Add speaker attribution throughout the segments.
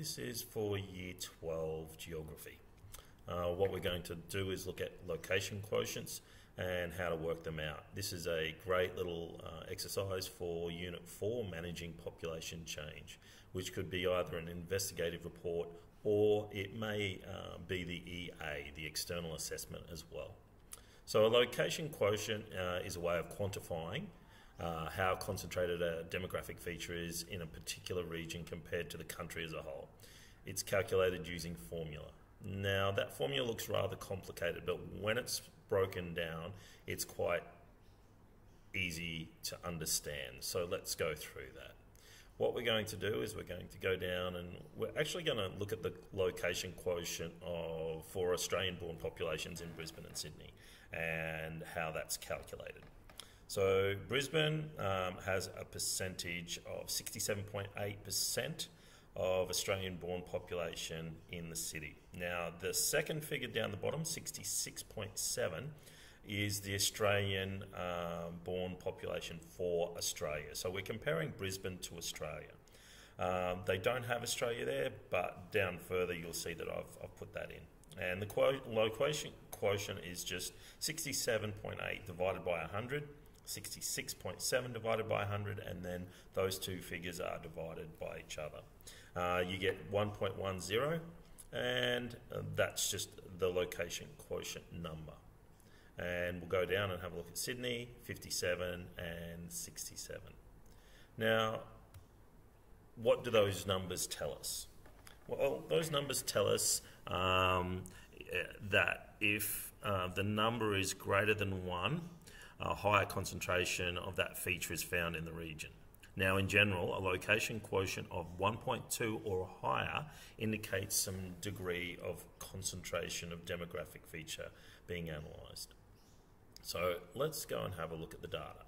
Speaker 1: This is for Year 12 Geography. Uh, what we're going to do is look at location quotients and how to work them out. This is a great little uh, exercise for Unit 4, Managing Population Change, which could be either an investigative report or it may uh, be the EA, the external assessment as well. So a location quotient uh, is a way of quantifying uh, how concentrated a demographic feature is in a particular region compared to the country as a whole. It's calculated using formula. Now, that formula looks rather complicated, but when it's broken down, it's quite easy to understand. So let's go through that. What we're going to do is we're going to go down and we're actually going to look at the location quotient of for Australian born populations in Brisbane and Sydney and how that's calculated. So Brisbane um, has a percentage of 67.8% of Australian born population in the city. Now, the second figure down the bottom, 66.7, is the Australian um, born population for Australia. So we're comparing Brisbane to Australia. Um, they don't have Australia there, but down further you'll see that I've, I've put that in. And the quo- location quotient is just 67.8 divided by 100 66.7 divided by 100, and then those two figures are divided by each other. Uh, you get 1.10, and uh, that's just the location quotient number. And we'll go down and have a look at Sydney, 57 and 67. Now, what do those numbers tell us? Well, those numbers tell us um, that if uh, the number is greater than 1, a higher concentration of that feature is found in the region. Now, in general, a location quotient of 1.2 or higher indicates some degree of concentration of demographic feature being analysed. So let's go and have a look at the data.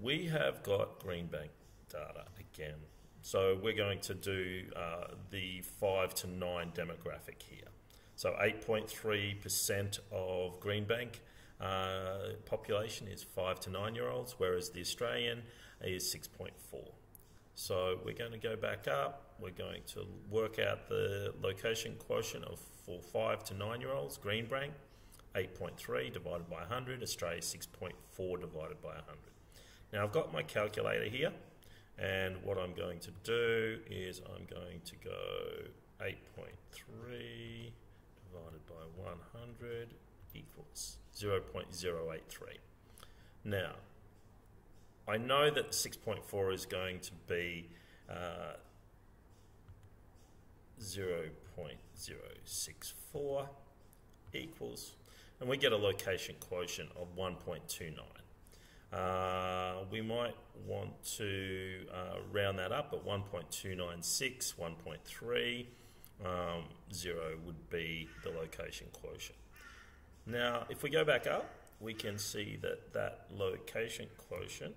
Speaker 1: We have got Greenbank data again. So we're going to do uh, the 5 to 9 demographic here. So 8.3% of Greenbank uh, population is 5 to 9 year olds, whereas the Australian is 6.4. So we're going to go back up, we're going to work out the location quotient of for 5 to 9 year olds, Greenbank, 8.3 divided by 100, Australia 6.4 divided by 100. Now I've got my calculator here, and what I'm going to do is I'm going to go 8.3 divided by 100 equals 0.083. Now, I know that 6.4 is going to be uh, 0.064 equals, and we get a location quotient of 1.29. Uh, we might want to uh, round that up at 1.296, 1.3. Um, 0 would be the location quotient. Now, if we go back up, we can see that that location quotient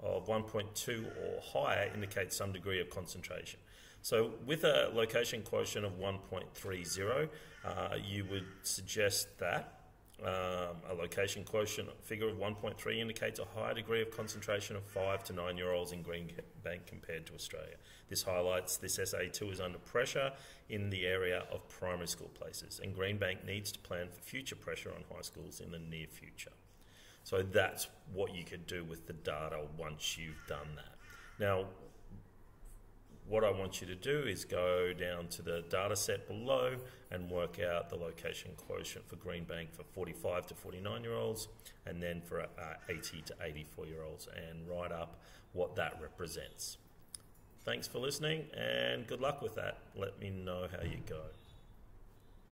Speaker 1: of 1.2 or higher indicates some degree of concentration. So with a location quotient of 1.30, uh, you would suggest that um, location quotient figure of 1.3 indicates a higher degree of concentration of 5 to 9 year olds in Greenbank compared to Australia. This highlights this SA2 is under pressure in the area of primary school places, and Greenbank needs to plan for future pressure on high schools in the near future. So that's what you could do with the data once you've done that. Now, what I want you to do is go down to the data set below and work out the location quotient for Greenbank for 45 to 49 year olds and then for uh, 80 to 84 year olds and write up what that represents. Thanks for listening and good luck with that. Let me know how you go.